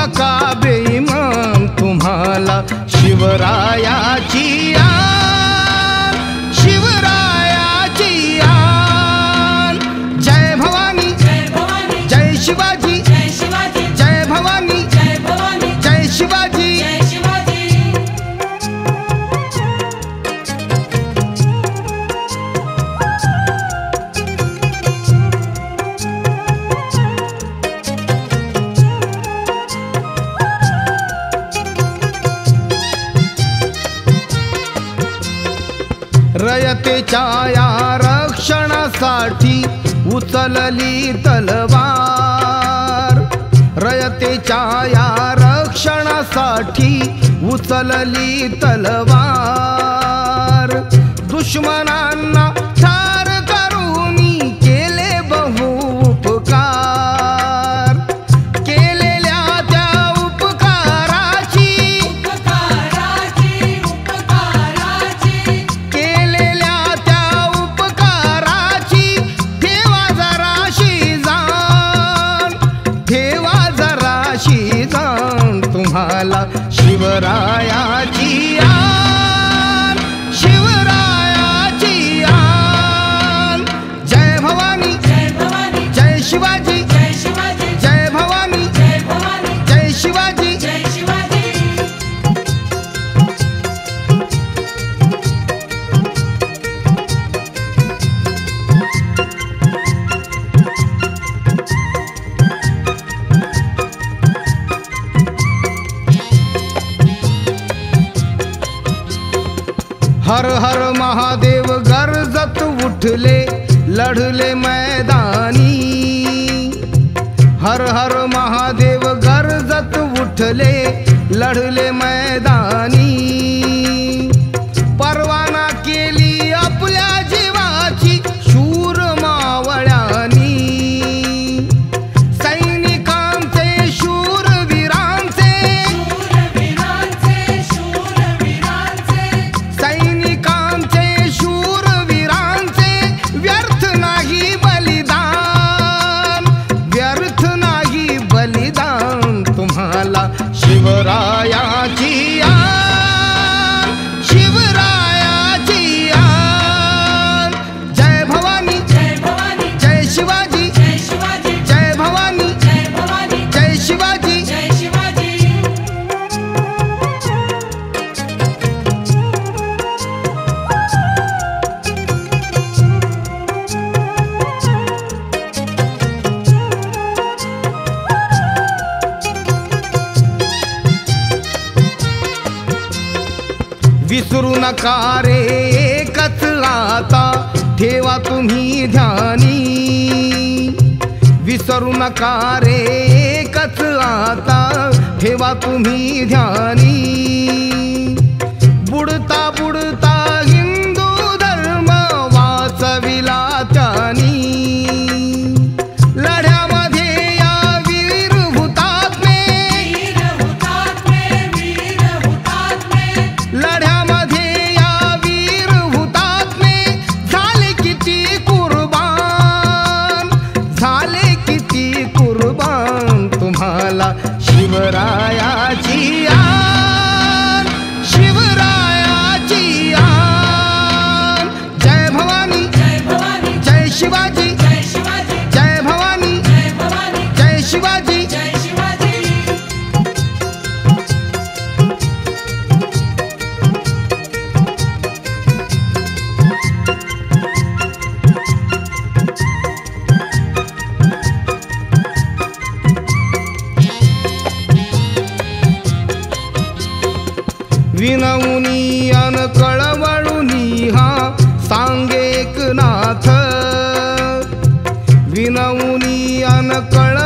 नका बेईमान तुम्हाला. शिवरायाची आन शिवरायाची आन. जय भवानी जय शिवाजी. जनतेच्या या रक्षणासाठी उचलली तलवार. रयतेच्या या रक्षणासाठी उचलली तलवार. दुश्मना तुम्हाला शिवरायाची आ हर हर महादेव गरजत उठले लढले मैदानी। हर हर महादेव गरजत उठले लढले मैदानी। शिवरायाची विसरू नका रे एकच आता ठेवा तुम्ही ध्यानी. विसरू नका रे एकच आता ठेवा तुम्ही ध्यानी. विनवुनी अन कळवळुनी हा सांगे एकनाथ विनवुनी अन कळ